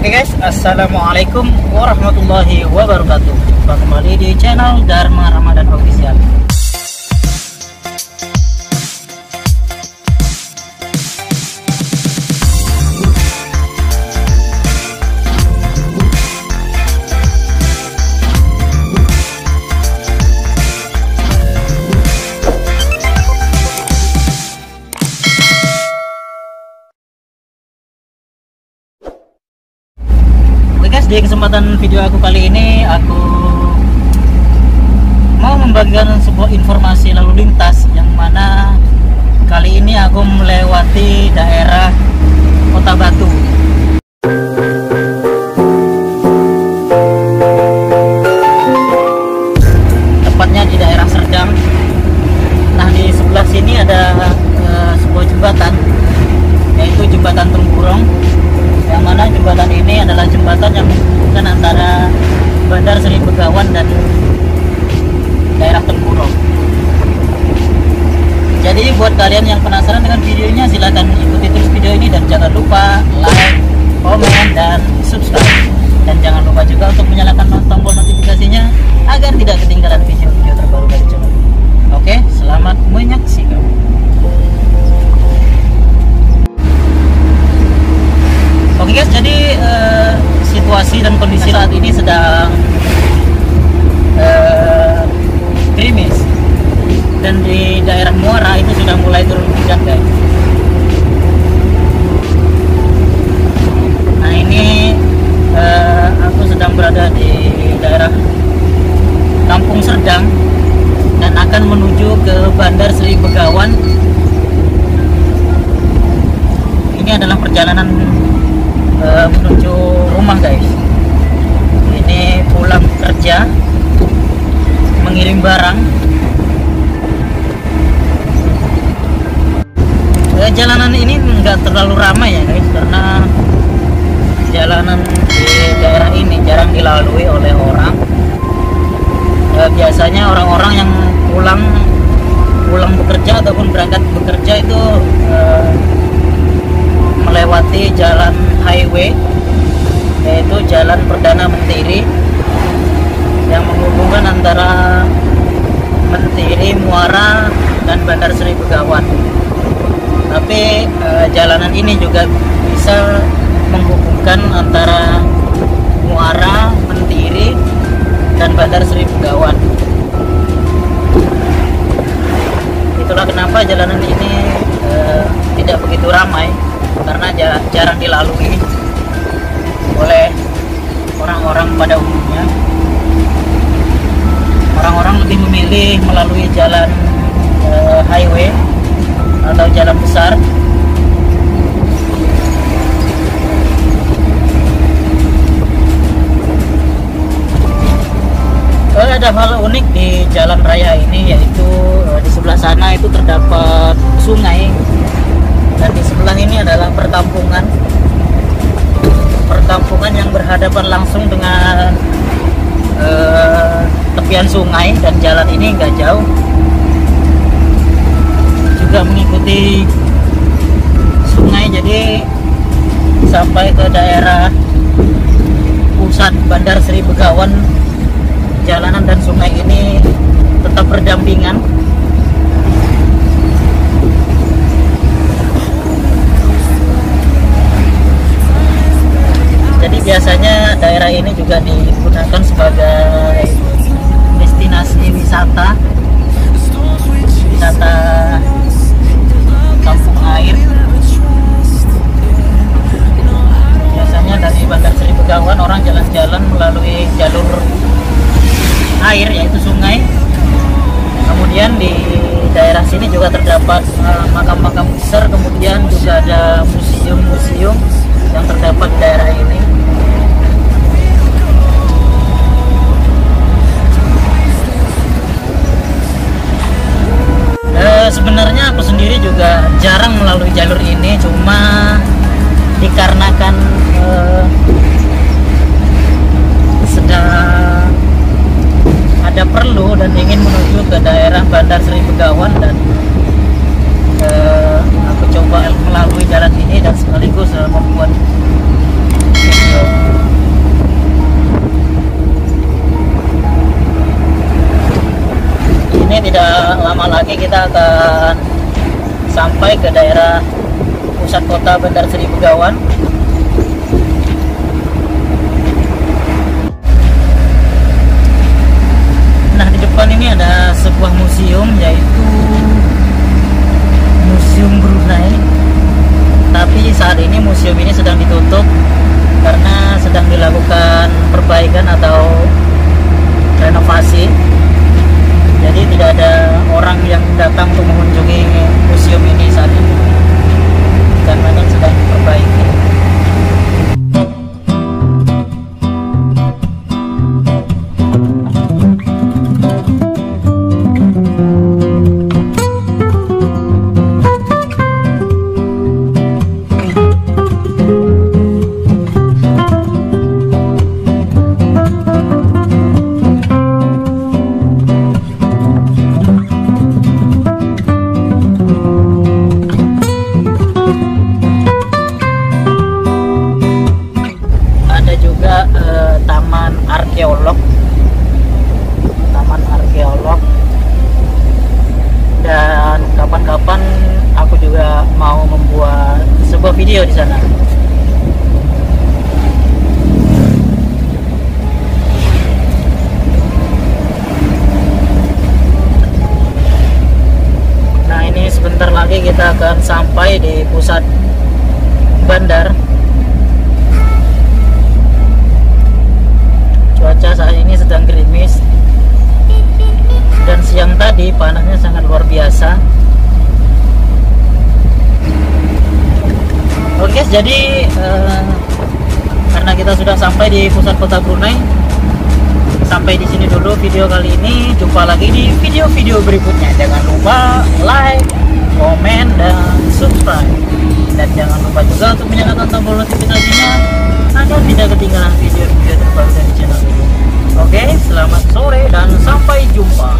Oke guys, Assalamualaikum warahmatullahi wabarakatuh. Kembali di channel Dharma Ramadan Official di kesempatan video aku kali ini aku mau membagikan sebuah informasi lalu lintas yang mana kali ini aku melewati daerah Kota Batu. Tepatnya di daerah Serdang. Nah, di sebelah sini ada eh, sebuah jembatan yaitu jembatan Temburong adalah jembatan yang menghubungkan antara Bandar Seri Begawan dan daerah Temburong. Jadi buat kalian yang penasaran dengan videonya silahkan ikuti terus perjalanan eh, menuju rumah guys. Ini pulang kerja mengirim barang. Eh, jalanan ini nggak terlalu ramai ya guys karena jalanan di daerah ini jarang dilalui oleh orang. Eh, biasanya orang-orang yang pulang pulang bekerja ataupun berangkat bekerja highway yaitu jalan Perdana Mentiri yang menghubungkan antara Mentiri, Muara dan Bandar Seri Begawan. Tapi eh, jalanan ini juga bisa menghubungkan antara Muara, Mentiri dan Bandar Seri Begawan. Itulah kenapa jalanan ini eh, tidak begitu ramai karena ja- jarang dilalui oleh orang-orang pada umumnya. Orang-orang lebih memilih melalui jalan eh, highway atau jalan besar. Eh, ada hal unik di jalan raya ini yaitu eh, di sebelah sana itu terdapat sungai ini adalah perkampungan. Perkampungan yang berhadapan langsung dengan eh, tepian sungai dan jalan ini nggak jauh. Juga mengikuti sungai jadi sampai ke daerah pusat Bandar Seri Begawan jalanan dan sungai ini tetap berdampingan jadi biasanya daerah ini juga digunakan sebagai destinasi wisata. Wisata kampung air. Biasanya dari Bandar Seri Begawan orang jalan-jalan melalui jalur air yaitu sungai. Kemudian di daerah sini juga terdapat eh, makam-makam besar kemudian juga ada museum-museum yang terdapat di daerah ini dikarenakan uh, eh, sedang ada perlu dan ingin menuju ke daerah Bandar Seri Begawan dan uh, aku coba melalui jalan ini dan sekaligus dalam membuat video. Ini tidak lama lagi kita akan sampai ke daerah pusat kota Bandar Seri Begawan. Datang untuk kita akan sampai di pusat bandar. Cuaca saat ini sedang gerimis. Dan siang tadi panasnya sangat luar biasa. Oke guys, jadi eh, karena kita sudah sampai di pusat kota Brunei sampai di sini dulu video kali ini. Jumpa lagi di video-video berikutnya. Jangan lupa like komen dan subscribe. Dan jangan lupa juga untuk menyalakan tombol notifikasinya agar tidak ketinggalan video-video terbaru dari channel ini. Oke selamat sore dan sampai jumpa